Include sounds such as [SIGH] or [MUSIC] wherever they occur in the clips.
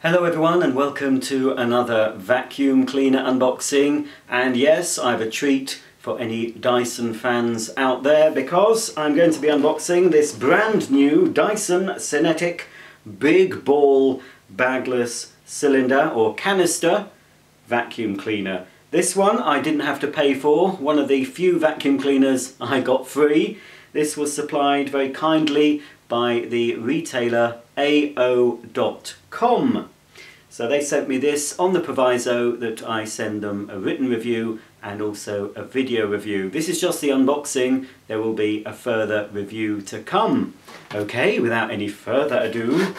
Hello everyone and welcome to another vacuum cleaner unboxing and yes I have a treat for any Dyson fans out there because I'm going to be unboxing this brand new Dyson Cinetic Big Ball Bagless Cylinder or Canister Vacuum Cleaner. This one I didn't have to pay for, one of the few vacuum cleaners I got free. This was supplied very kindly by the retailer AO.com. So they sent me this on the proviso that I send them a written review and also a video review. This is just the unboxing, there will be a further review to come. Okay, without any further ado,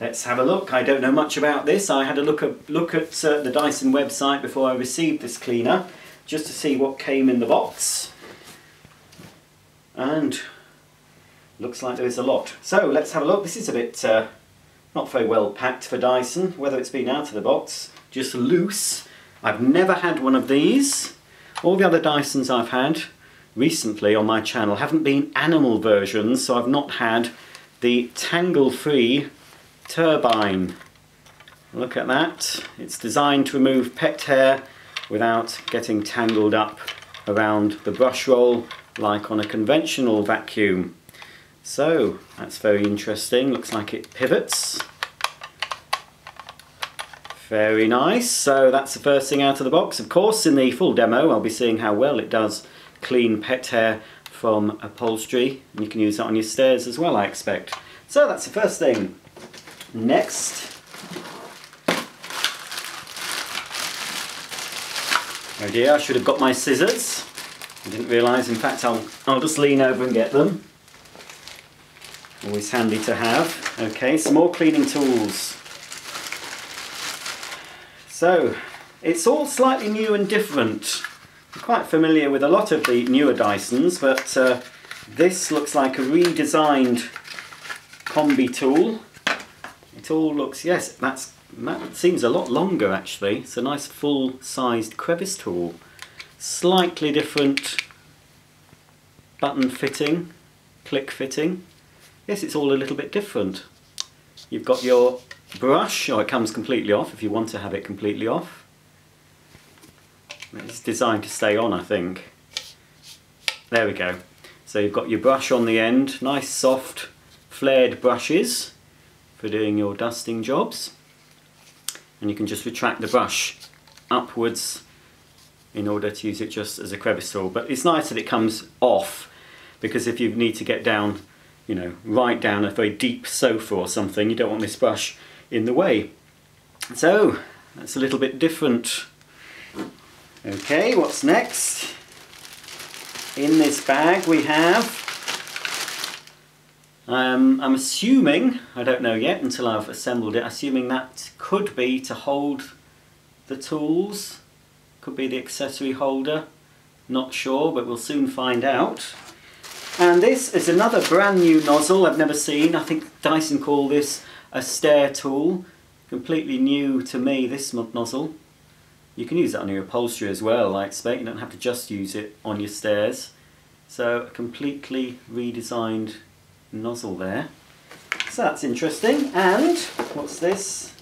let's have a look. I don't know much about this. I had a look at, look at uh, the Dyson website before I received this cleaner, just to see what came in the box. And looks like there is a lot. So let's have a look. This is a bit uh, not very well packed for Dyson, whether it's been out of the box, just loose. I've never had one of these. All the other Dysons I've had recently on my channel haven't been animal versions, so I've not had the tangle-free turbine. Look at that. It's designed to remove pet hair without getting tangled up around the brush roll like on a conventional vacuum. So that's very interesting, looks like it pivots. Very nice, so that's the first thing out of the box. Of course in the full demo I'll be seeing how well it does clean pet hair from upholstery. And you can use that on your stairs as well I expect. So that's the first thing. Next Oh dear, I should have got my scissors. I didn't realise, in fact I'll, I'll just lean over and get them. Always handy to have. Okay, some more cleaning tools. So, it's all slightly new and different. I'm quite familiar with a lot of the newer Dysons, but uh, this looks like a redesigned combi tool. It all looks, yes, that's that seems a lot longer actually. It's a nice full-sized crevice tool. Slightly different button fitting, click fitting. Yes, it's all a little bit different. You've got your brush, or oh, it comes completely off if you want to have it completely off. It's designed to stay on, I think. There we go. So you've got your brush on the end, nice soft flared brushes for doing your dusting jobs. And you can just retract the brush upwards in order to use it just as a crevice tool. But it's nice that it comes off because if you need to get down you know, right down a very deep sofa or something. You don't want this brush in the way. So, that's a little bit different. Okay, what's next? In this bag we have, um, I'm assuming, I don't know yet until I've assembled it, assuming that could be to hold the tools, could be the accessory holder, not sure, but we'll soon find out. And this is another brand new nozzle I've never seen. I think Dyson call this a stair tool. Completely new to me, this nozzle. You can use that on your upholstery as well, I expect. You don't have to just use it on your stairs. So a completely redesigned nozzle there. So that's interesting. And what's this?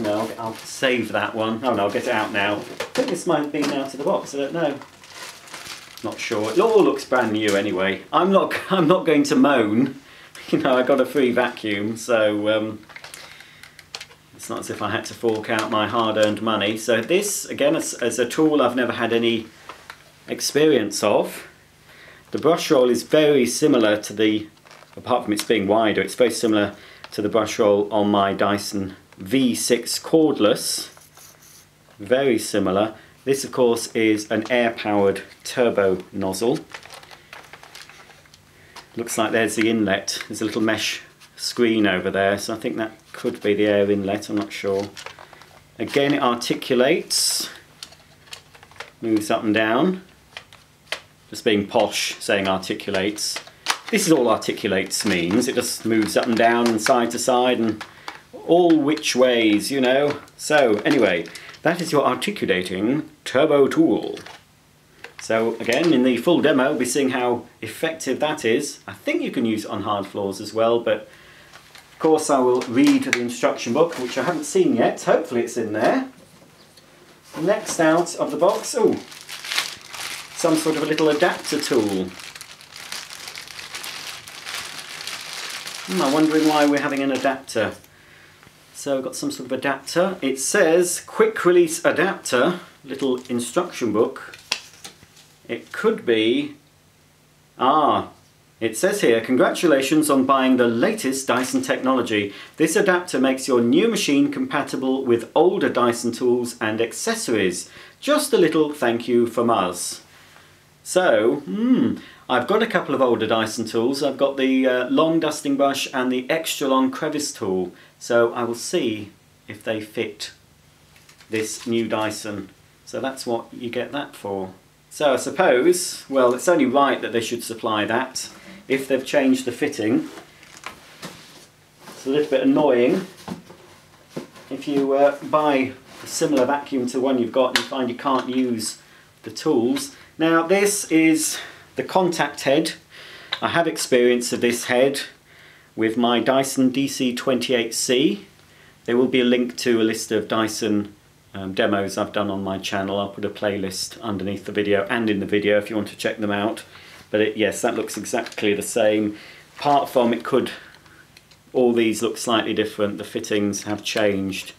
No, I'll save that one. Oh no, I'll get it out now. I think this might have been out of the box, I don't know. Not sure. It all looks brand new anyway. I'm not. [LAUGHS] I'm not going to moan. [LAUGHS] You know, I got a free vacuum, so um, it's not as if I had to fork out my hard-earned money. So this, again, as, as a tool I've never had any experience of. The brush roll is very similar to the, apart from it's being wider, it's very similar to the brush roll on my Dyson V6 cordless. Very similar. This of course is an air-powered turbo nozzle. Looks like there's the inlet. There's a little mesh screen over there, so I think that could be the air inlet, I'm not sure. Again it articulates, moves up and down. Just being posh, saying articulates. This is all articulates means, it just moves up and down and side to side and all which ways, you know. So, anyway, that is your articulating turbo tool. So again, in the full demo, we'll be seeing how effective that is. I think you can use on hard floors as well, but of course I will read the instruction book, which I haven't seen yet. Hopefully it's in there. Next out of the box, oh, some sort of a little adapter tool. Hmm, I'm wondering why we're having an adapter. So I've got some sort of adapter. It says quick release adapter, little instruction book. It could be, ah, it says here, congratulations on buying the latest Dyson technology. This adapter makes your new machine compatible with older Dyson tools and accessories. Just a little thank you from us. So, hmm, I've got a couple of older Dyson tools. I've got the uh, long dusting brush and the extra long crevice tool. So I will see if they fit this new Dyson. So that's what you get that for. So I suppose, well, it's only right that they should supply that if they've changed the fitting. It's a little bit annoying if you uh, buy a similar vacuum to one you've got and you find you can't use the tools. Now this is the contact head. I have experience of this head with my Dyson DC28C. There will be a link to a list of Dyson um, demos I've done on my channel. I'll put a playlist underneath the video and in the video if you want to check them out. But it, yes, that looks exactly the same. Apart from it could, all these look slightly different. The fittings have changed,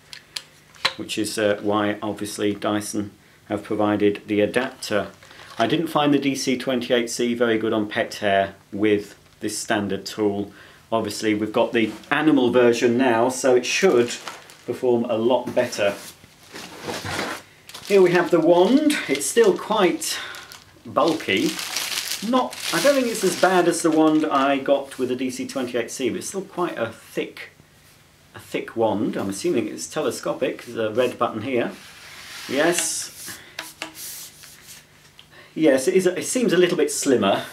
which is uh, why obviously Dyson have provided the adapter. I didn't find the DC28C very good on pet hair with this standard tool. Obviously we've got the animal version now, so it should perform a lot better. Here we have the wand. It's still quite bulky, not, I don't think it's as bad as the wand I got with the DC28C, but it's still quite a thick, a thick wand. I'm assuming it's telescopic, there's a red button here. Yes. Yes, it, is, it seems a little bit slimmer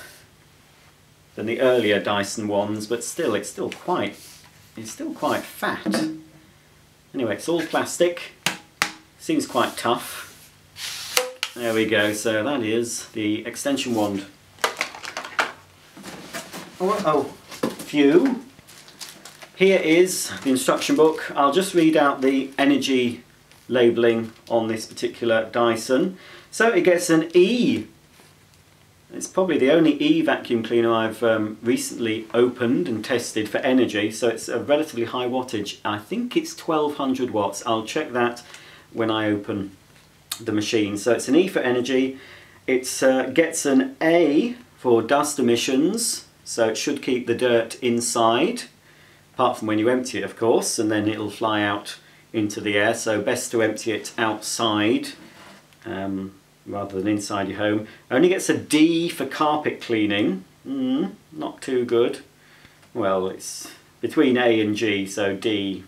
than the earlier Dyson ones, but still, it's still quite, it's still quite fat. Anyway, it's all plastic, seems quite tough. There we go, so that is the extension wand. Oh, oh, few. Here is the instruction book. I'll just read out the energy labelling on this particular Dyson. So it gets an E. It's probably the only E vacuum cleaner I've um, recently opened and tested for energy, so it's a relatively high wattage. I think it's 1200 watts. I'll check that when I open the machine. So it's an E for energy. It uh, gets an A for dust emissions, so it should keep the dirt inside, apart from when you empty it of course, and then it'll fly out into the air. So best to empty it outside um, rather than inside your home. Only gets a D for carpet cleaning. Mm, not too good. Well, it's between A and G, so D.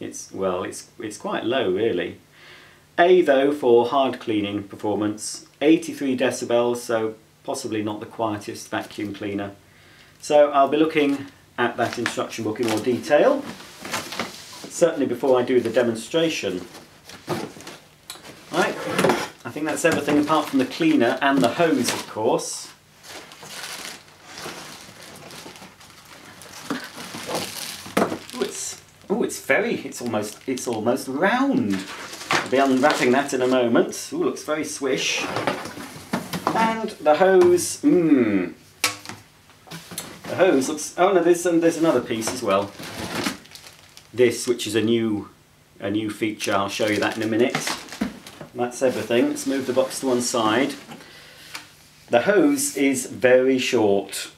It's well, it's it's quite low really. A though for hard cleaning performance, 83 decibels, so possibly not the quietest vacuum cleaner. So I'll be looking at that instruction book in more detail, certainly before I do the demonstration. Think that's everything apart from the cleaner and the hose of course. Oh, it's oh, it's very, it's almost, it's almost round. I'll be unwrapping that in a moment. Oh, looks very swish. And the hose, mmm, the hose looks... Oh no, there's, um, there's another piece as well. This, which is a new, a new feature, I'll show you that in a minute. That's everything. Let's move the box to one side. The hose is very short.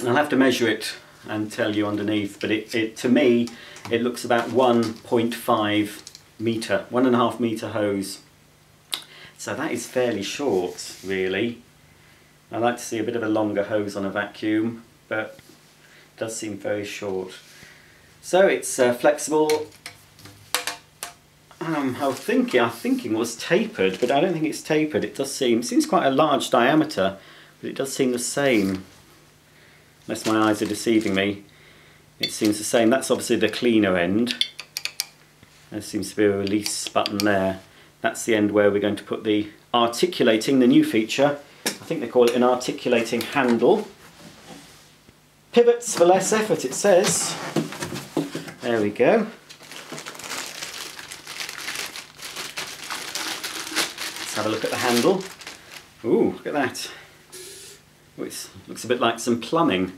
I'll have to measure it and tell you underneath, but it, it to me, it looks about 1.5 metre, one and a half metre hose. So that is fairly short, really. I like to see a bit of a longer hose on a vacuum, but it does seem very short. So it's uh, flexible. Um, I was thinking, I thinking was tapered, but I don't think it's tapered. It does seem, it seems quite a large diameter, but it does seem the same. Unless my eyes are deceiving me. It seems the same. That's obviously the cleaner end. There seems to be a release button there. That's the end where we're going to put the articulating, the new feature, I think they call it an articulating handle. Pivots for less effort, it says. There we go. Let's have a look at the handle. Ooh, look at that. Oh, it looks a bit like some plumbing.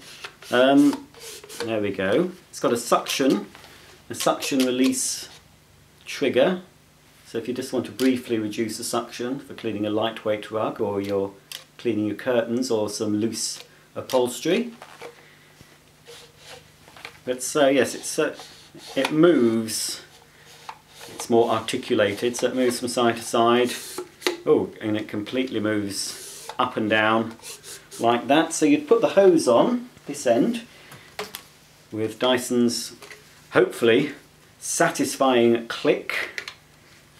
Um, there we go. It's got a suction, a suction release trigger. So if you just want to briefly reduce the suction for cleaning a lightweight rug or you're cleaning your curtains or some loose upholstery. But so yes, it's uh, it moves. It's more articulated, so it moves from side to side. Oh, and it completely moves up and down like that. So you'd put the hose on this end with Dyson's hopefully satisfying click.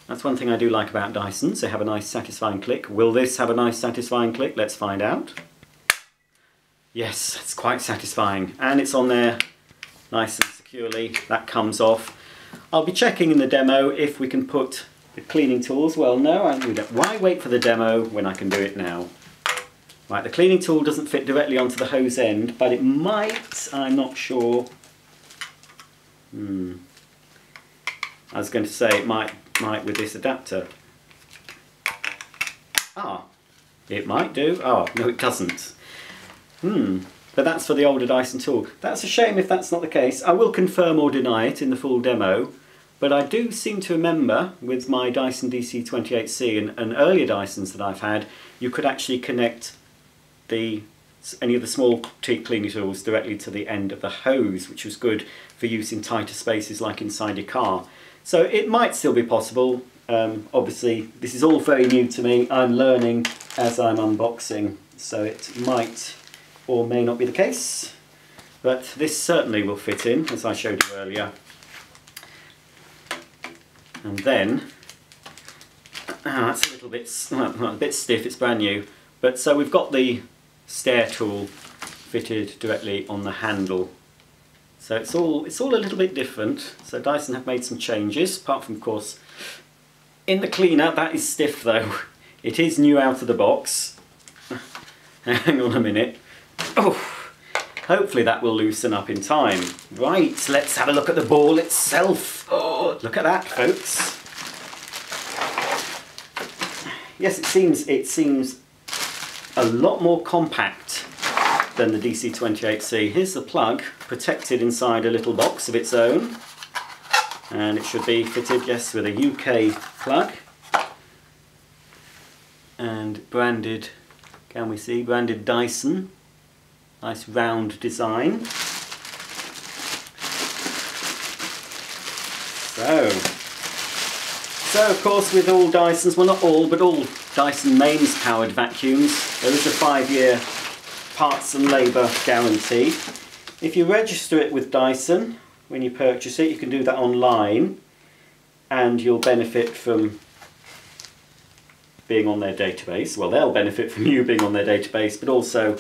That's one thing I do like about Dysons, they have a nice satisfying click. Will this have a nice satisfying click? Let's find out. Yes, it's quite satisfying and it's on there nice and securely. That comes off. I'll be checking in the demo if we can put the cleaning tools. Well, no, I. Why wait for the demo when I can do it now? Right, the cleaning tool doesn't fit directly onto the hose end, but it might, I'm not sure. Hmm. I was going to say it might, might with this adapter. Ah, it might do. Oh, no it doesn't. Hmm, but that's for the older Dyson tool. That's a shame if that's not the case. I will confirm or deny it in the full demo, but I do seem to remember with my Dyson DC28C and, and earlier Dysons that I've had, you could actually connect the any of the small cleaning tools directly to the end of the hose, which was good for use in tighter spaces like inside your car. So it might still be possible. Um, obviously, this is all very new to me. I'm learning as I'm unboxing, so it might or may not be the case. But this certainly will fit in, as I showed you earlier. And then, oh, that's a little bit, well, a bit stiff, it's brand new. But so we've got the stair tool fitted directly on the handle. So it's all it's all a little bit different. So Dyson have made some changes, apart from of course in the cleaner that is stiff though. [LAUGHS] It is new out of the box. [LAUGHS] Hang on a minute. Oh, hopefully that will loosen up in time. Right, let's have a look at the ball itself. Oh, look at that, folks. Yes, it seems it seems a lot more compact than the DC28C. Here's the plug, protected inside a little box of its own. And it should be fitted, yes, with a UK plug. And branded, can we see, branded Dyson. Nice round design. So, so of course with all Dysons, well not all, but all Dyson mains powered vacuums, there is a five year parts and labour guarantee. If you register it with Dyson, when you purchase it, you can do that online and you'll benefit from being on their database. Well, they'll benefit from you being on their database, but also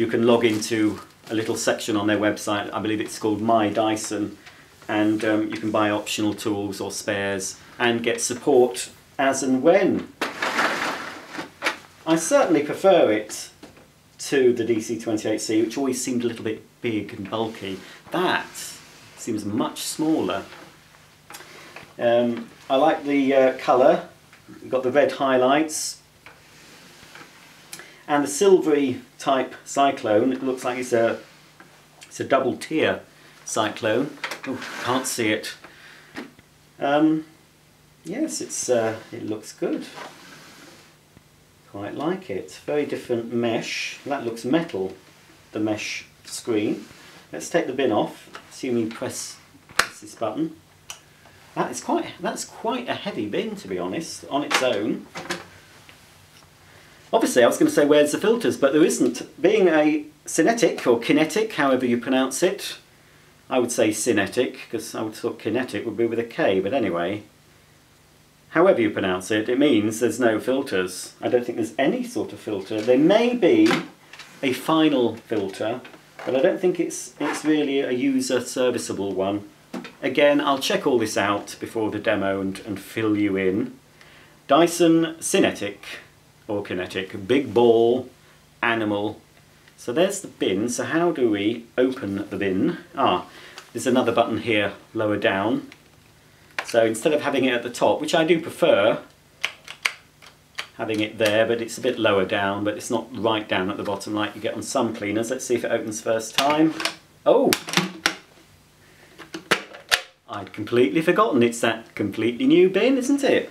you can log into a little section on their website, I believe it's called My Dyson, and um, you can buy optional tools or spares and get support as and when. I certainly prefer it to the DC28C, which always seemed a little bit big and bulky. That seems much smaller. Um, I like the uh, colour, We've got the red highlights, and the silvery type cyclone, it looks like it's a, it's a double tier cyclone. Oh, can't see it. Um, yes, it's uh, it looks good. Quite like it. Very different mesh. That looks metal, the mesh screen. Let's take the bin off, assuming press, press this button. That is quite, that's quite a heavy bin to be honest, on its own. Obviously I was going to say where's the filters, but there isn't. Being a cinetic or kinetic, however you pronounce it, I would say cinetic, because I would thought kinetic would be with a K, but anyway, however you pronounce it, it means there's no filters. I don't think there's any sort of filter. There may be a final filter, but I don't think it's, it's really a user serviceable one. Again, I'll check all this out before the demo and, and fill you in. Dyson Cinetic, or Kinetic, big ball, animal, So there's the bin. So how do we open the bin? Ah, there's another button here lower down. So instead of having it at the top, which I do prefer, having it there, but it's a bit lower down, but it's not right down at the bottom like you get on some cleaners. Let's see if it opens first time. Oh! I'd completely forgotten it's that completely new bin, isn't it?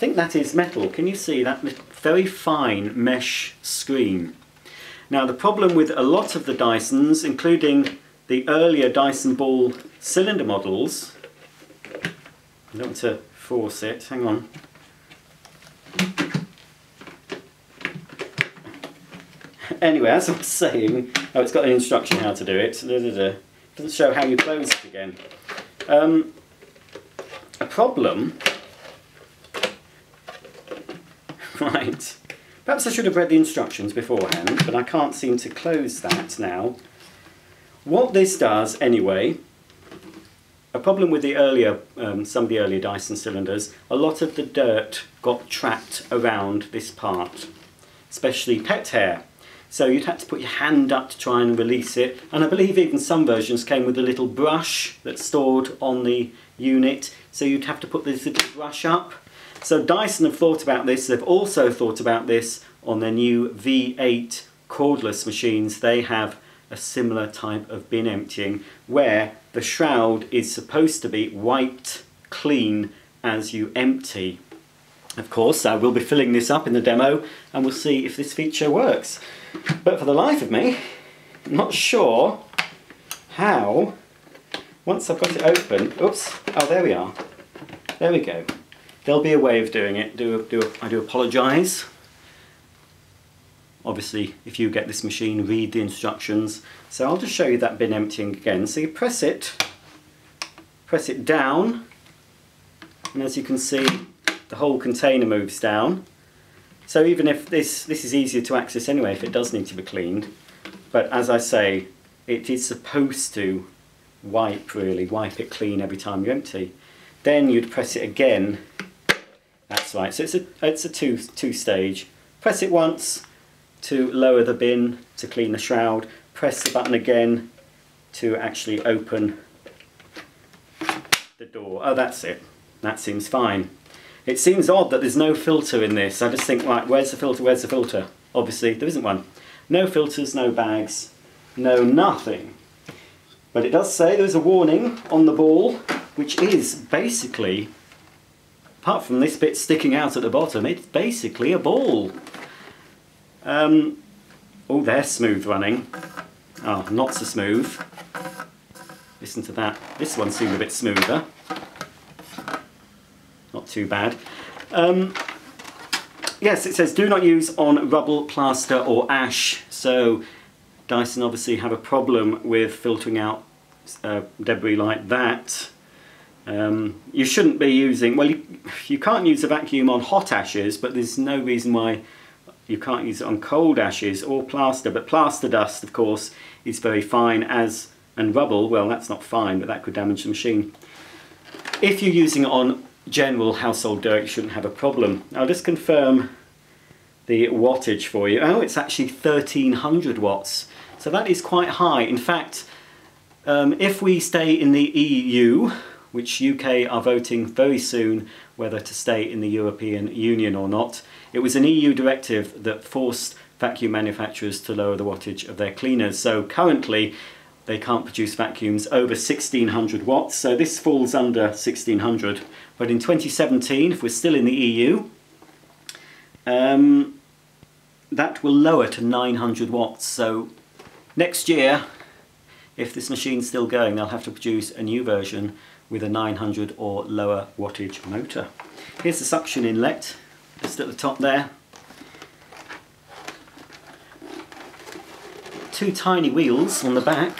I think that is metal. Can you see that very fine mesh screen? Now the problem with a lot of the Dysons, including the earlier Dyson ball cylinder models, I don't want to force it, hang on. Anyway, as I was saying, oh it's got an instruction how to do it, it doesn't show how you close it again. Um, a problem, right, Perhaps I should have read the instructions beforehand, but I can't seem to close that now. What this does, anyway, a problem with the earlier, um, some of the earlier Dyson cylinders, a lot of the dirt got trapped around this part, especially pet hair. So you'd have to put your hand up to try and release it. And I believe even some versions came with a little brush that's stored on the unit. So you'd have to put this little brush up so Dyson have thought about this. They've also thought about this on their new V8 cordless machines. They have a similar type of bin emptying where the shroud is supposed to be wiped clean as you empty. Of course, I will be filling this up in the demo and we'll see if this feature works. But for the life of me, I'm not sure how, once I've got it open, oops, oh there we are, there we go. There'll be a way of doing it. Do, do, I do apologise. Obviously, if you get this machine, read the instructions. So I'll just show you that bin emptying again. So you press it, press it down, and as you can see, the whole container moves down. So even if this, this is easier to access anyway, if it does need to be cleaned, but as I say, it is supposed to wipe really, wipe it clean every time you empty. Then you'd press it again that's right, so it's a, it's a two, two stage. Press it once to lower the bin, to clean the shroud. Press the button again to actually open the door. Oh, that's it. That seems fine. It seems odd that there's no filter in this. I just think, right, where's the filter, where's the filter? Obviously, there isn't one. No filters, no bags, no nothing. But it does say there's a warning on the ball, which is basically apart from this bit sticking out at the bottom, it's basically a ball. Um, oh, they're smooth running. Oh, not so smooth. Listen to that. This one seemed a bit smoother. Not too bad. Um, yes, it says do not use on rubble, plaster or ash. So Dyson obviously have a problem with filtering out uh, debris like that. Um, you shouldn't be using, well you, you can't use a vacuum on hot ashes but there's no reason why you can't use it on cold ashes or plaster but plaster dust of course is very fine as and rubble, well that's not fine but that could damage the machine. If you're using it on general household dirt you shouldn't have a problem. I'll just confirm the wattage for you. Oh it's actually 1300 watts so that is quite high. In fact um, if we stay in the EU which UK are voting very soon whether to stay in the European Union or not. It was an EU directive that forced vacuum manufacturers to lower the wattage of their cleaners. So currently they can't produce vacuums over 1600 watts, so this falls under 1600. But in 2017, if we're still in the EU, um, that will lower to 900 watts. So next year, if this machine's still going, they'll have to produce a new version with a 900 or lower wattage motor. Here's the suction inlet, just at the top there. Two tiny wheels on the back.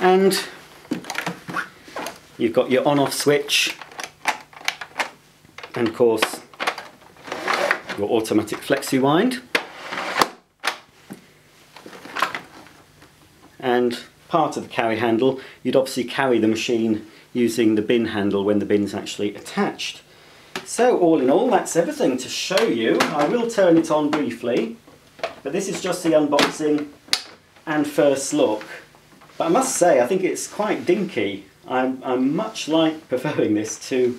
And you've got your on-off switch and of course your automatic flexi wind and part of the carry handle, you'd obviously carry the machine using the bin handle when the bin's actually attached. So all in all, that's everything to show you. I will turn it on briefly, but this is just the unboxing and first look. But I must say, I think it's quite dinky. I'm, I'm much like [LAUGHS] preferring this to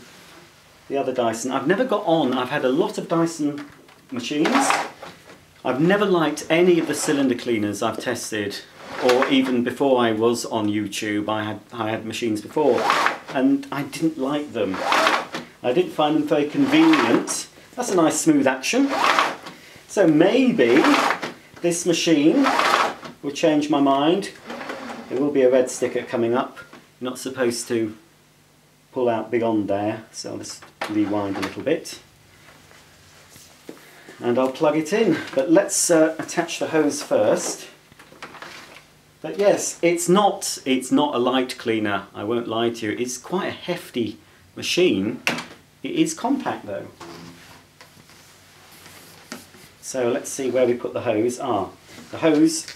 the other Dyson. I've never got on, I've had a lot of Dyson machines. I've never liked any of the cylinder cleaners I've tested, or even before I was on YouTube, I had, I had machines before, and I didn't like them. I didn't find them very convenient. That's a nice smooth action. So maybe this machine will change my mind. There will be a red sticker coming up. You're not supposed to pull out beyond there, so I'll just rewind a little bit. And I'll plug it in, but let's uh, attach the hose first. But yes, it's not, it's not a light cleaner, I won't lie to you. It's quite a hefty machine. It is compact though. So let's see where we put the hose. Ah, the hose,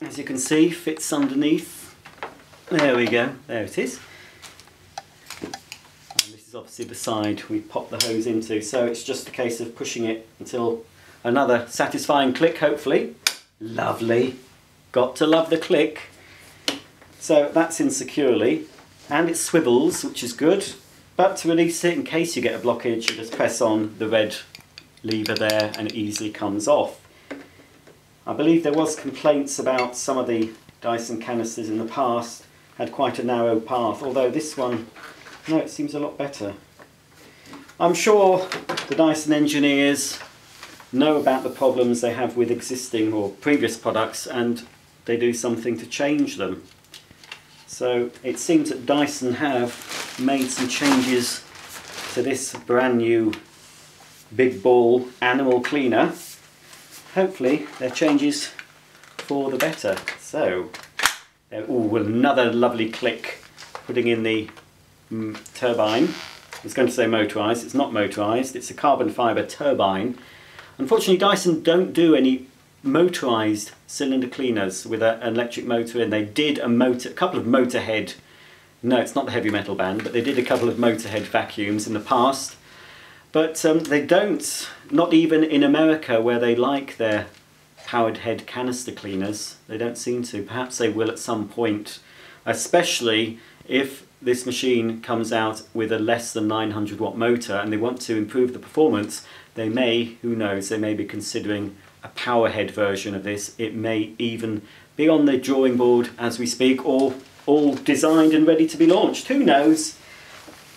as you can see, fits underneath. There we go, there it is. And this is obviously the side we pop the hose into, so it's just a case of pushing it until another satisfying click, hopefully. Lovely. Got to love the click. So that's in securely, and it swivels, which is good. But to release it, in case you get a blockage, you just press on the red lever there and it easily comes off. I believe there was complaints about some of the Dyson canisters in the past had quite a narrow path, although this one, no, it seems a lot better. I'm sure the Dyson engineers know about the problems they have with existing or previous products and they do something to change them. So it seems that Dyson have made some changes to this brand new big ball animal cleaner. Hopefully they're changes for the better. So, oh, another lovely click putting in the mm, turbine. I was going to say motorised, it's not motorised, it's a carbon fibre turbine. Unfortunately Dyson don't do any motorized cylinder cleaners with a, an electric motor in. They did a motor, a couple of Motorhead, no it's not the heavy metal band, but they did a couple of Motorhead vacuums in the past. But um, they don't, not even in America where they like their powered head canister cleaners, they don't seem to. Perhaps they will at some point, especially if this machine comes out with a less than 900 watt motor and they want to improve the performance, they may, who knows, they may be considering a powerhead version of this. It may even be on the drawing board as we speak or all designed and ready to be launched. Who knows?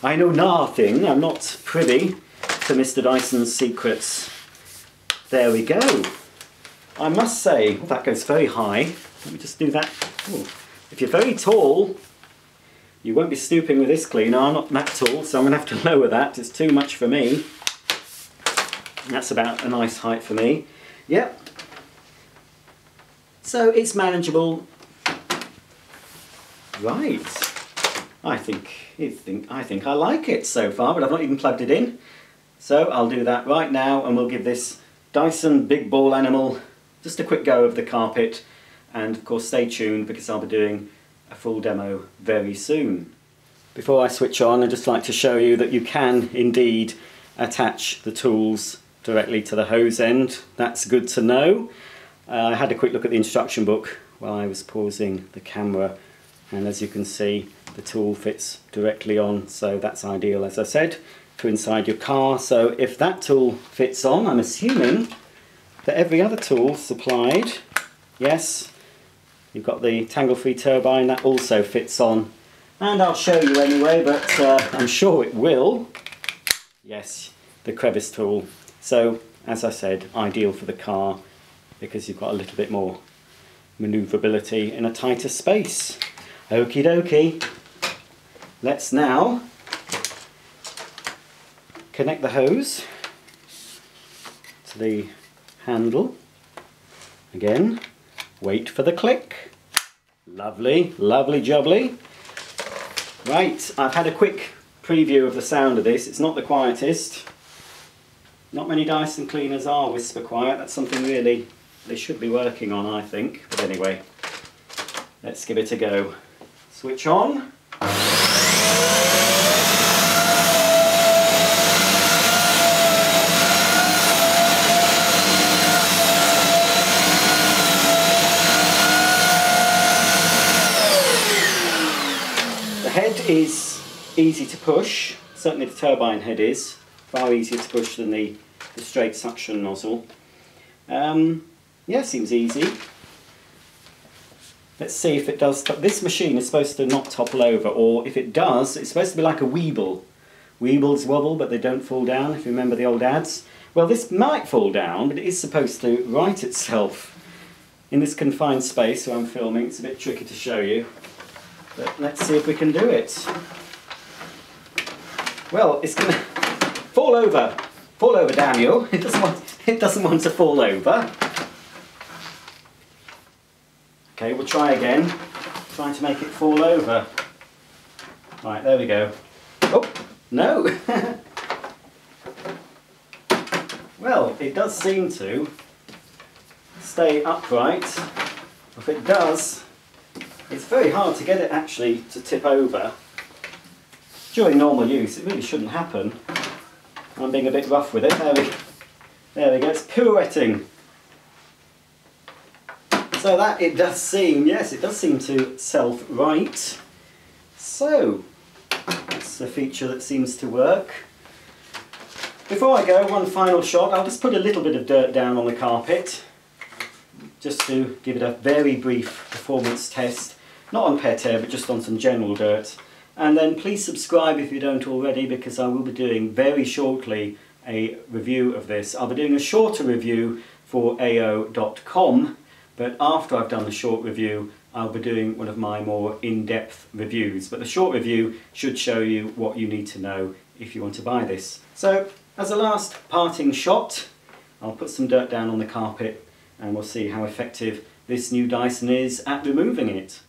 I know nothing. I'm not privy to Mr. Dyson's secrets. There we go. I must say, oh, that goes very high. Let me just do that. Ooh. If you're very tall, you won't be stooping with this cleaner. I'm not that tall, so I'm going to have to [LAUGHS] lower that. It's too much for me. That's about a nice height for me. Yep. So it's manageable. Right. I think, I think I think I like it so far, but I've not even plugged it in. So I'll do that right now and we'll give this Dyson Big Ball Animal just a quick go of the carpet and of course stay tuned because I'll be doing a full demo very soon. Before I switch on I'd just like to show you that you can indeed attach the tools directly to the hose end. That's good to know. Uh, I had a quick look at the instruction book while I was pausing the camera and as you can see the tool fits directly on so that's ideal as I said to inside your car so if that tool fits on I'm assuming that every other tool supplied yes you've got the tangle free turbine that also fits on and I'll show you anyway but uh, I'm sure it will yes the crevice tool so, as I said, ideal for the car because you've got a little bit more manoeuvrability in a tighter space. Okie dokie. Let's now connect the hose to the handle. Again, wait for the click. Lovely, lovely jubbly. Right, I've had a quick preview of the sound of this. It's not the quietest. Not many Dyson cleaners are whisper quiet. That's something really they should be working on, I think. But anyway, let's give it a go. Switch on. The head is easy to push, certainly the turbine head is far easier to push than the, the straight suction nozzle. Um, yeah, seems easy. Let's see if it does. This machine is supposed to not topple over, or if it does, it's supposed to be like a Weeble. Weebles wobble, but they don't fall down, if you remember the old ads. Well, this might fall down, but it is supposed to right itself in this confined space where I'm filming. It's a bit tricky to show you, but let's see if we can do it. Well, it's going [LAUGHS] to fall over. Fall over, Daniel. [LAUGHS] It doesn't want, it doesn't want to fall over. Okay, we'll try again. Trying to make it fall over. Right, there we go. Oh, no! [LAUGHS] well, it does seem to stay upright. If it does, it's very hard to get it actually to tip over. During normal use, it really shouldn't happen. I'm being a bit rough with it. There we, there we go, it's pirouetting. So that it does seem, yes, it does seem to self-right. So, that's a feature that seems to work. Before I go, one final shot, I'll just put a little bit of dirt down on the carpet, just to give it a very brief performance test, not on pet air, but just on some general dirt. And then please subscribe if you don't already, because I will be doing very shortly a review of this. I'll be doing a shorter review for AO.com, but after I've done the short review I'll be doing one of my more in-depth reviews but the short review should show you what you need to know if you want to buy this. So as a last parting shot I'll put some dirt down on the carpet and we'll see how effective this new Dyson is at removing it.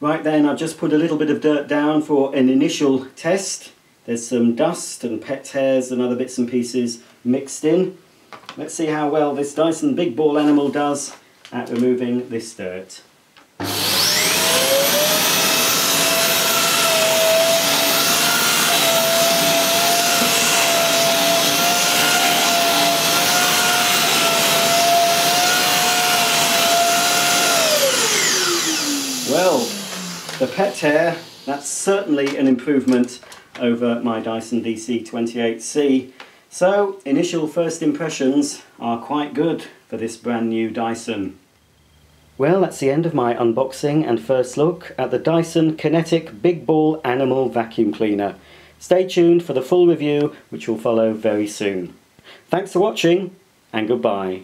Right then I've just put a little bit of dirt down for an initial test. There's some dust and pet hairs and other bits and pieces mixed in. Let's see how well this Dyson Big Ball Animal does at removing this dirt. Well, the pet hair, that's certainly an improvement over my Dyson DC28C. So, initial first impressions are quite good for this brand new Dyson. Well, that's the end of my unboxing and first look at the Dyson Kinetic Big Ball Animal Vacuum Cleaner. Stay tuned for the full review, which will follow very soon. Thanks for watching, and goodbye.